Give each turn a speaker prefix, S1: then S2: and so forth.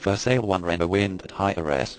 S1: For sale one Renault Wind at high RS.